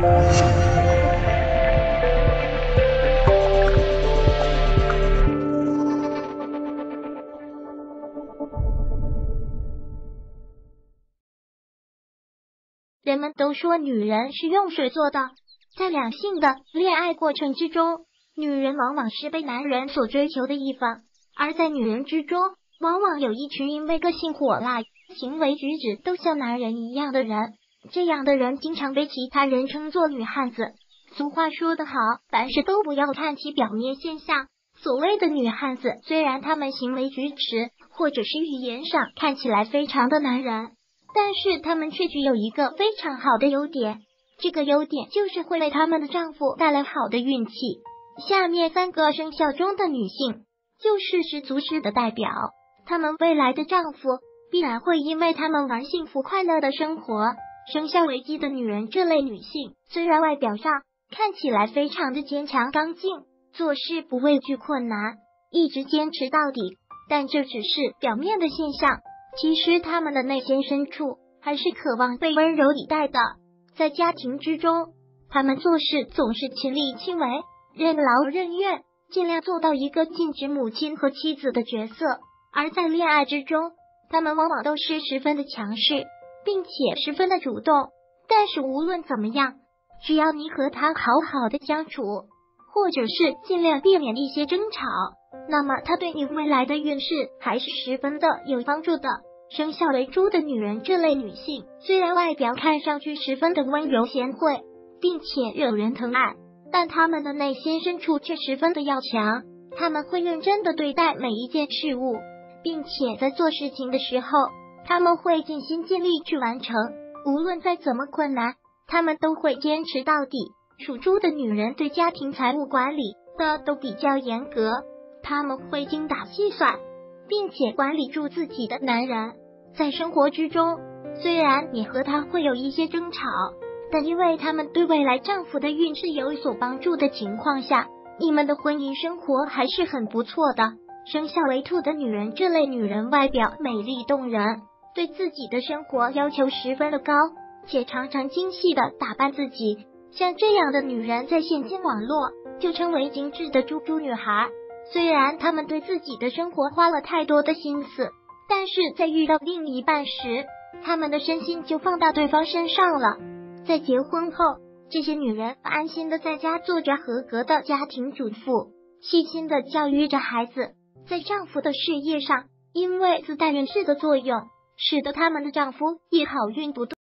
人们都说女人是用水做的，在两性的恋爱过程之中，女人往往是被男人所追求的一方，而在女人之中，往往有一群因为个性火辣、行为举止都像男人一样的人。这样的人经常被其他人称作女汉子。俗话说得好，凡事都不要看其表面现象。所谓的女汉子，虽然她们行为举止或者是语言上看起来非常的男人。但是她们却具有一个非常好的优点，这个优点就是会为他们的丈夫带来好的运气。下面三个生肖中的女性就是十足十的代表，她们未来的丈夫必然会因为他们而幸福快乐的生活。生肖为鸡的女人，这类女性虽然外表上看起来非常的坚强刚劲，做事不畏惧困难，一直坚持到底，但这只是表面的现象。其实她们的内心深处还是渴望被温柔以待的。在家庭之中，他们做事总是亲力亲为，任劳任怨，尽量做到一个尽职母亲和妻子的角色。而在恋爱之中，他们往往都是十分的强势，并且十分的主动。但是无论怎么样，只要你和他好好的相处，或者是尽量避免一些争吵，那么他对你未来的运势还是十分的有帮助的。生肖为猪的女人，这类女性虽然外表看上去十分的温柔贤惠，并且惹人疼爱，但她们的内心深处却十分的要强。他们会认真的对待每一件事物，并且在做事情的时候，他们会尽心尽力去完成。无论再怎么困难，他们都会坚持到底。属猪的女人对家庭财务管理的都比较严格，他们会精打细算。并且管理住自己的男人，在生活之中，虽然你和他会有一些争吵，但因为他们对未来丈夫的运势有所帮助的情况下，你们的婚姻生活还是很不错的。生肖为兔的女人，这类女人外表美丽动人，对自己的生活要求十分的高，且常常精细的打扮自己。像这样的女人，在现今网络就称为精致的猪猪女孩。虽然她们对自己的生活花了太多的心思，但是在遇到另一半时，她们的身心就放到对方身上了。在结婚后，这些女人安心的在家做着合格的家庭主妇，细心的教育着孩子。在丈夫的事业上，因为自带人质的作用，使得他们的丈夫也好运不断。